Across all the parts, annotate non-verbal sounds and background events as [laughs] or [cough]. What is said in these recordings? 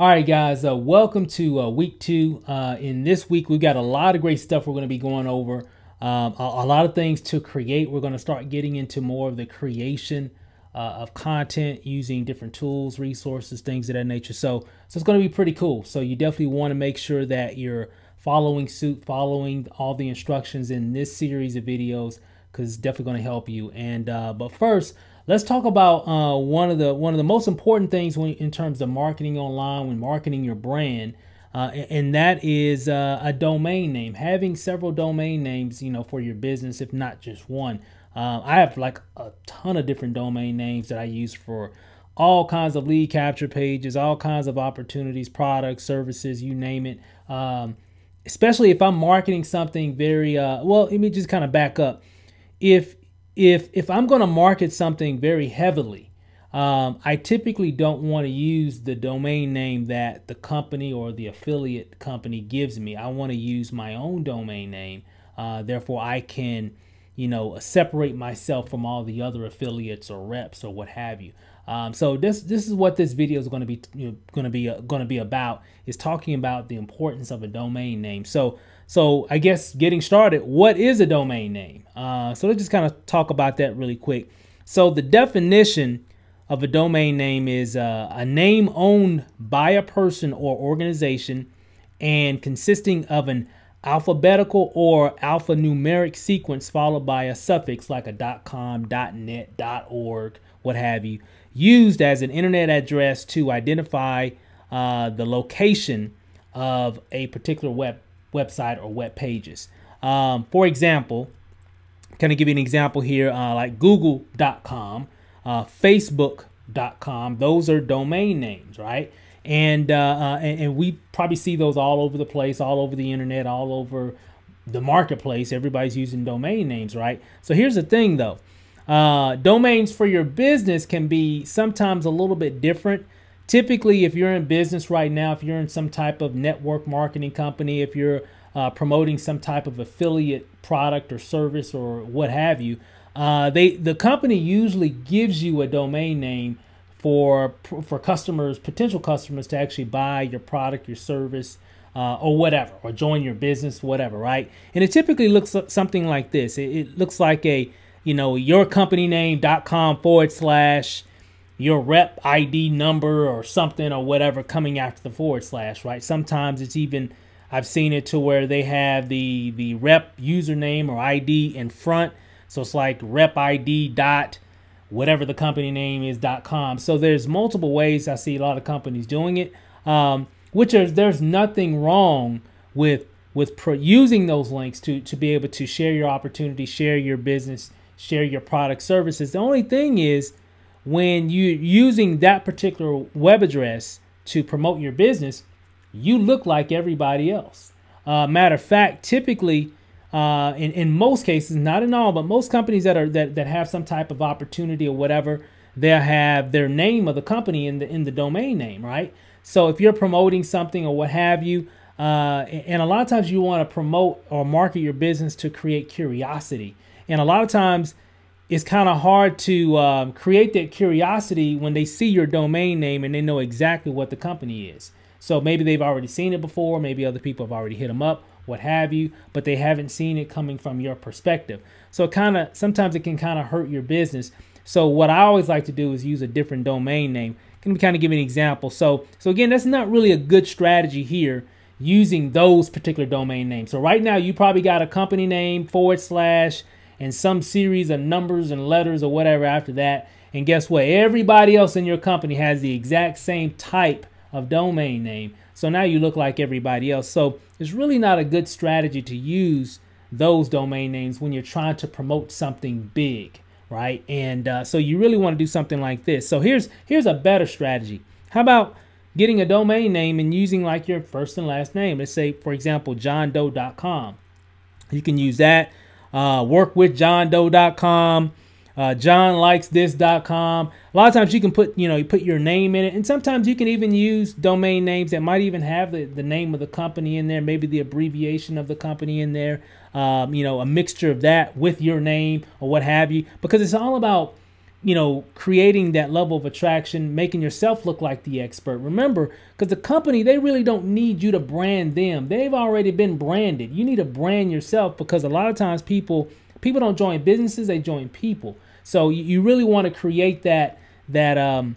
All right, guys, uh, welcome to uh, week two. Uh, in this week, we've got a lot of great stuff we're going to be going over. Um, a, a, lot of things to create. We're going to start getting into more of the creation uh, of content using different tools, resources, things of that nature. So, so it's going to be pretty cool. So you definitely want to make sure that you're following suit, following all the instructions in this series of videos, because it's definitely going to help you. And uh, but first, Let's talk about uh, one of the one of the most important things when, in terms of marketing online, when marketing your brand, uh, and that is uh, a domain name. Having several domain names, you know, for your business, if not just one. Uh, I have like a ton of different domain names that I use for all kinds of lead capture pages, all kinds of opportunities, products, services, you name it. Um, especially if I'm marketing something very uh, well. Let me just kind of back up. If if if I'm going to market something very heavily, um, I typically don't want to use the domain name that the company or the affiliate company gives me. I want to use my own domain name. Uh, therefore, I can, you know, separate myself from all the other affiliates or reps or what have you. Um, so this this is what this video is going to be you know, going to be uh, going to be about is talking about the importance of a domain name. So so I guess getting started, what is a domain name? Uh, so let's just kind of talk about that really quick. So the definition of a domain name is uh, a name owned by a person or organization and consisting of an alphabetical or alphanumeric sequence followed by a suffix like a .com, .net, .org, what have you, used as an internet address to identify uh, the location of a particular web website or web pages. Um, for example, kind of give you an example here, uh, like google.com, uh, facebook.com, those are domain names, right? And, uh, uh, and, and we probably see those all over the place, all over the internet, all over the marketplace. Everybody's using domain names, right? So here's the thing, though. Uh, domains for your business can be sometimes a little bit different typically if you're in business right now if you're in some type of network marketing company if you're uh, promoting some type of affiliate product or service or what have you uh, they the company usually gives you a domain name for for customers potential customers to actually buy your product your service uh, or whatever or join your business whatever right? And it typically looks something like this. It, it looks like a you know your company name.com forward slash your rep ID number or something or whatever coming after the forward slash, right? Sometimes it's even I've seen it to where they have the the rep username or ID in front. So it's like rep ID dot whatever the company name is dot com. So there's multiple ways I see a lot of companies doing it. Um, which is there's nothing wrong with with pro- using those links to to be able to share your opportunity, share your business, share your product services. The only thing is when you're using that particular web address to promote your business, you look like everybody else. Uh, matter of fact, typically, uh, in, in most cases, not in all, but most companies that are that, that have some type of opportunity or whatever, they'll have their name of the company in the in the domain name, right? So if you're promoting something or what have you, uh, and a lot of times you want to promote or market your business to create curiosity, and a lot of times it's kind of hard to um, create that curiosity when they see your domain name and they know exactly what the company is. So maybe they've already seen it before, maybe other people have already hit them up, what have you, but they haven't seen it coming from your perspective. So kind of sometimes it can kind of hurt your business. So what I always like to do is use a different domain name. Can we kind of give an example. So so again, that's not really a good strategy here using those particular domain names. So right now you probably got a company name forward slash and some series of numbers and letters or whatever after that. And guess what? Everybody else in your company has the exact same type of domain name. So now you look like everybody else. So it's really not a good strategy to use those domain names when you're trying to promote something big, right? And uh, so you really want to do something like this. So here's here's a better strategy. How about getting a domain name and using like your first and last name? Let's say, for example, johndoe.com. You can use that uh, workwithjohndoe.com, uh, johnlikesthis.com. A lot of times you can put, you know, you put your name in it, and sometimes you can even use domain names that might even have the, the name of the company in there, maybe the abbreviation of the company in there, um, you know, a mixture of that with your name or what have you, because it's all about you know, creating that level of attraction, making yourself look like the expert. Remember, because the company, they really don't need you to brand them. They've already been branded. You need to brand yourself because a lot of times people people don't join businesses, they join people. So you really want to create that that um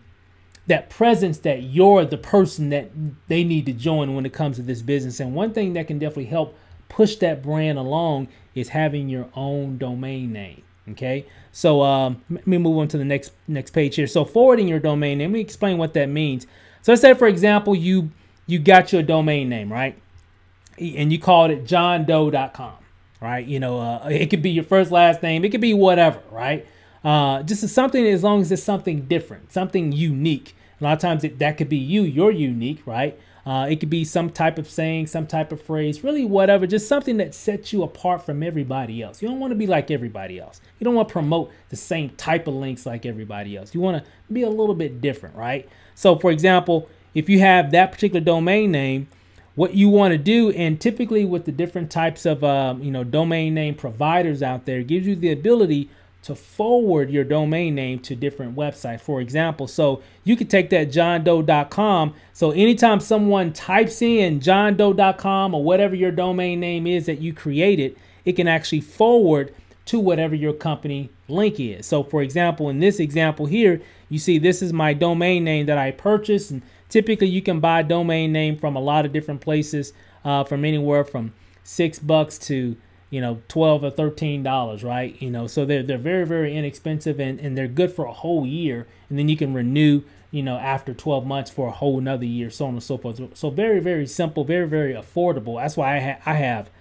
that presence that you're the person that they need to join when it comes to this business. And one thing that can definitely help push that brand along is having your own domain name. Okay, so um, let me move on to the next next page here. So forwarding your domain name. Let me explain what that means. So let's say, for example, you you got your domain name right, and you called it johndoe.com, right? You know, uh, it could be your first last name. It could be whatever, right? Uh, just something as long as it's something different, something unique. A lot of times it, that could be you. You're unique, right? Uh, it could be some type of saying, some type of phrase, really whatever, just something that sets you apart from everybody else. You don't want to be like everybody else. You don't want to promote the same type of links like everybody else. You want to be a little bit different, right? So, for example, if you have that particular domain name, what you want to do, and typically with the different types of um, you know domain name providers out there, gives you the ability to forward your domain name to different websites. For example, so you could take that johndoe.com. So anytime someone types in johndoe.com or whatever your domain name is that you created, it can actually forward to whatever your company link is. So for example, in this example here, you see this is my domain name that I purchased. And typically you can buy domain name from a lot of different places, uh, from anywhere from six bucks to you know, 12 or 13 dollars, right? You know, so they're they're very very inexpensive and and they're good for a whole year, and then you can renew, you know, after 12 months for a whole another year, so on and so forth. So very very simple, very very affordable. That's why I ha- I have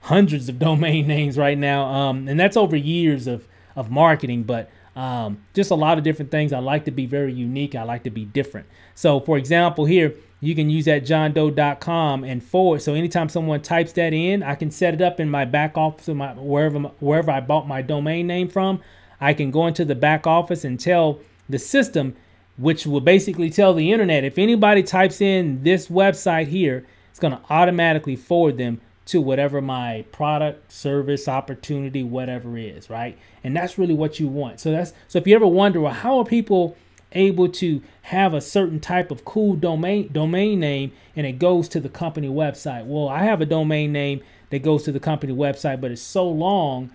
hundreds of [laughs] domain names right now, um, and that's over years of of marketing, but um, just a lot of different things. I like to be very unique. I like to be different. So, for example, here you can use that johndoe.com and forward. So anytime someone types that in, I can set it up in my back office of my wherever wherever I bought my domain name from. I can go into the back office and tell the system, which will basically tell the internet if anybody types in this website here, it's going to automatically forward them to whatever my product, service, opportunity, whatever is, right? And that's really what you want. So that's so if you ever wonder, well, how are people able to have a certain type of cool domain domain name and it goes to the company website. Well, I have a domain name that goes to the company website, but it's so long.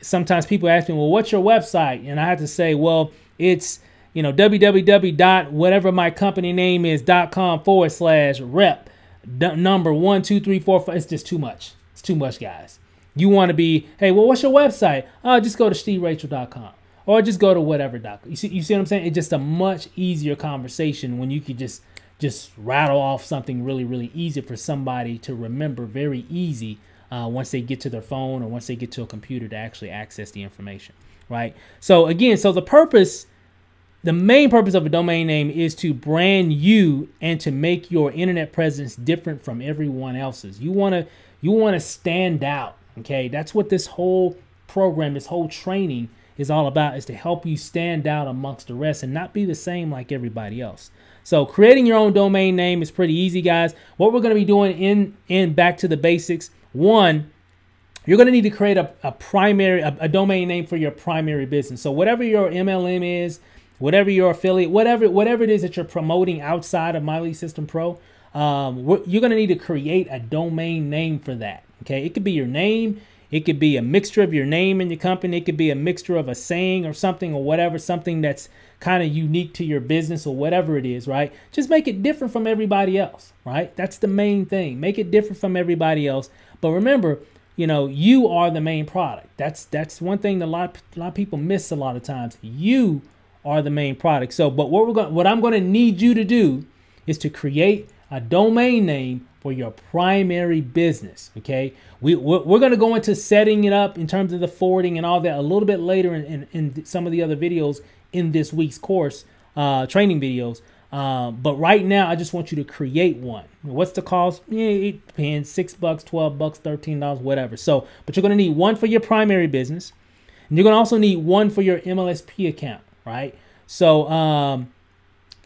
Sometimes people ask me, "Well, what's your website?" And I have to say, "Well, it's you know www dot whatever my company name is dot com forward slash rep number one two three four five. It's just too much. It's too much, guys. You want to be, hey, well, what's your website? Oh, just go to steverachel.com or just go to whatever doc. You see, you see what I'm saying? It's just a much easier conversation when you could just just rattle off something really, really easy for somebody to remember, very easy uh, once they get to their phone or once they get to a computer to actually access the information, right? So again, so the purpose, the main purpose of a domain name is to brand you and to make your internet presence different from everyone else's. You want to you want to stand out, okay? That's what this whole program, this whole training is all about is to help you stand out amongst the rest and not be the same like everybody else. So creating your own domain name is pretty easy, guys. What we're going to be doing in in back to the basics. One, you're going to need to create a, a primary a, a domain name for your primary business. So whatever your MLM is, whatever your affiliate, whatever whatever it is that you're promoting outside of My Lead System Pro, um, you're going to need to create a domain name for that. Okay, it could be your name. It could be a mixture of your name and your company. It could be a mixture of a saying or something or whatever, something that's kind of unique to your business or whatever it is, right? Just make it different from everybody else, right? That's the main thing. Make it different from everybody else. But remember, you know, you are the main product. That's that's one thing that a lot a lot of people miss a lot of times. You are the main product. So, but what we're going what I'm going to need you to do is to create a domain name for your primary business. Okay, we we're, we're going to go into setting it up in terms of the forwarding and all that a little bit later in, in, in some of the other videos in this week's course, uh, training videos. Um, but right now, I just want you to create one. What's the cost? Yeah, it depends. Six bucks, twelve bucks, thirteen dollars, whatever. So, but you're going to need one for your primary business, and you're going to also need one for your MLSP account, right? So, um,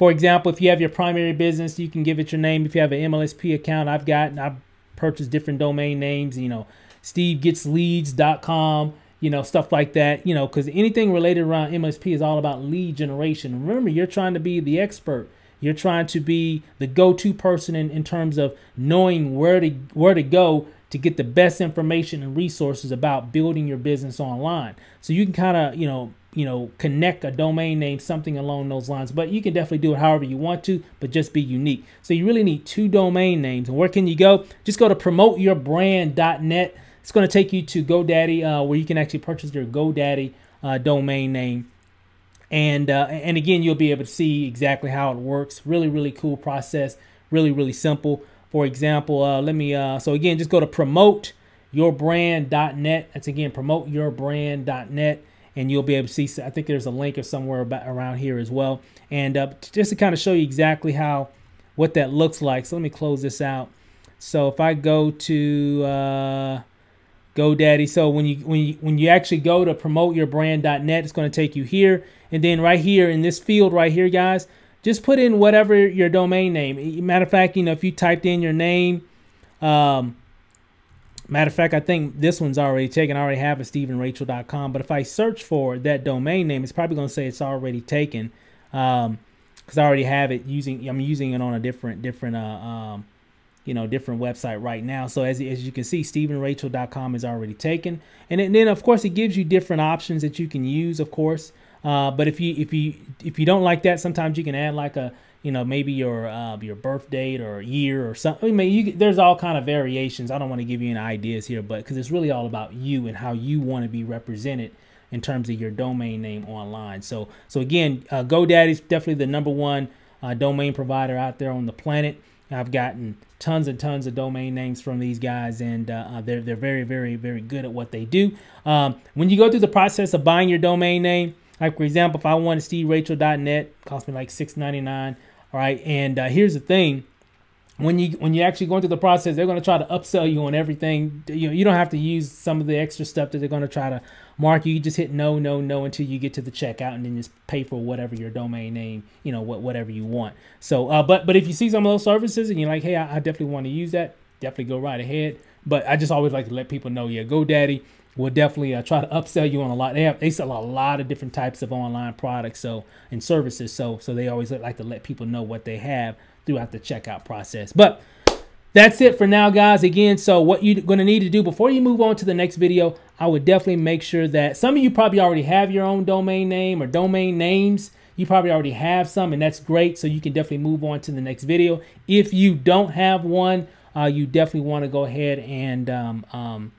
for example, if you have your primary business, you can give it your name. If you have an MLSP account, I've got I've purchased different domain names. You know, SteveGetsLeads.com. you know, stuff like that, you know, because anything related around MLSP is all about lead generation. Remember, you're trying to be the expert. You're trying to be the go-to person in, in terms of knowing where to where to go to get the best information and resources about building your business online. So you can kind of, you know, you know, connect a domain name, something along those lines. But you can definitely do it however you want to, but just be unique. So you really need two domain names. And where can you go? Just go to promoteyourbrand.net. It's going to take you to GoDaddy, uh, where you can actually purchase your GoDaddy uh, domain name. And uh, and again, you'll be able to see exactly how it works. Really, really cool process. Really, really simple. For example, uh, let me. Uh, so again, just go to promoteyourbrand.net. That's again promoteyourbrand.net and you'll be able to see. I think there's a link or somewhere about around here as well. And uh, just to kind of show you exactly how what that looks like. So let me close this out. So if I go to uh, GoDaddy, so when you when you when you actually go to promoteyourbrand.net, it's going to take you here, and then right here in this field right here, guys, just put in whatever your domain name. Matter of fact, you know if you typed in your name. Um, Matter of fact, I think this one's already taken. I already have a StephenRachel.com. But if I search for that domain name, it's probably going to say it's already taken because um, I already have it using. I'm using it on a different different uh, um, you know different website right now. So as as you can see, StephenRachel.com is already taken, and then of course it gives you different options that you can use. Of course, uh, but if you if you if you don't like that, sometimes you can add like a you know maybe your uh, your birth date or year or something. I mean, you, there's all kind of variations. I don't want to give you any ideas here, but because it's really all about you and how you want to be represented in terms of your domain name online. So so again, uh, GoDaddy is definitely the number one uh, domain provider out there on the planet. I've gotten tons and tons of domain names from these guys, and uh, uh they're they're very very very good at what they do. Um, when you go through the process of buying your domain name, like for example, if I wanted steverachel.net, cost me like $6.99. All right, and uh, here's the thing: when you when you actually go through the process, they're going to try to upsell you on everything. You know, you don't have to use some of the extra stuff that they're going to try to mark you. You just hit no, no, no until you get to the checkout, and then just pay for whatever your domain name, you know, what whatever you want. So, uh, but but if you see some of those services and you're like, hey, I, I definitely want to use that, definitely go right ahead. But I just always like to let people know, yeah, GoDaddy will definitely uh, try to upsell you on a lot. They have they sell a lot of different types of online products so and services. So so they always like to let people know what they have throughout the checkout process. But that's it for now, guys. Again, so what you're going to need to do before you move on to the next video, I would definitely make sure that some of you probably already have your own domain name or domain names. You probably already have some, and that's great. So you can definitely move on to the next video. If you don't have one, uh, you definitely want to go ahead and um, um,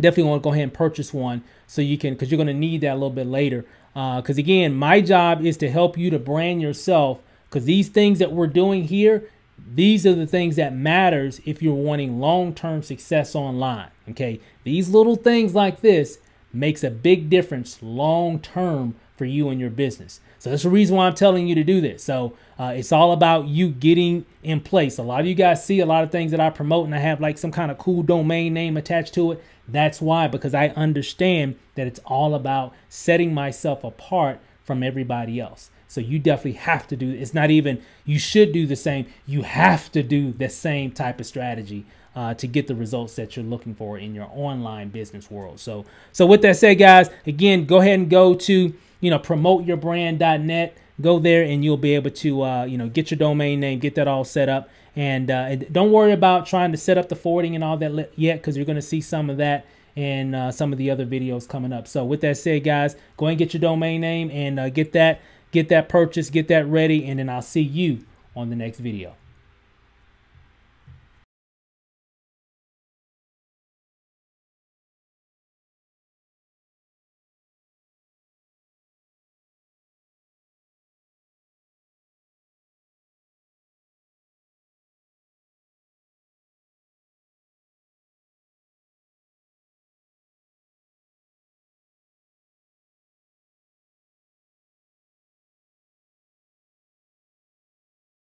definitely want to go ahead and purchase one so you can because you're going to need that a little bit later. Because uh, again my job is to help you to brand yourself because these things that we're doing here these are the things that matters if you're wanting long-term success online okay? These little things like this makes a big difference long-term for you and your business so that's the reason why i'm telling you to do this so uh, it's all about you getting in place a lot of you guys see a lot of things that i promote and i have like some kind of cool domain name attached to it that's why, because I understand that it's all about setting myself apart from everybody else. So you definitely have to do it's not even you should do the same. You have to do the same type of strategy uh, to get the results that you're looking for in your online business world. So so with that said, guys, again, go ahead and go to you know promoteyourbrand.net. Go there and you'll be able to uh, you know get your domain name, get that all set up, and, uh, and don't worry about trying to set up the forwarding and all that yet because you're going to see some of that in uh, some of the other videos coming up. So with that said, guys, go and get your domain name and uh, get that get that purchase, get that ready, and then I'll see you on the next video.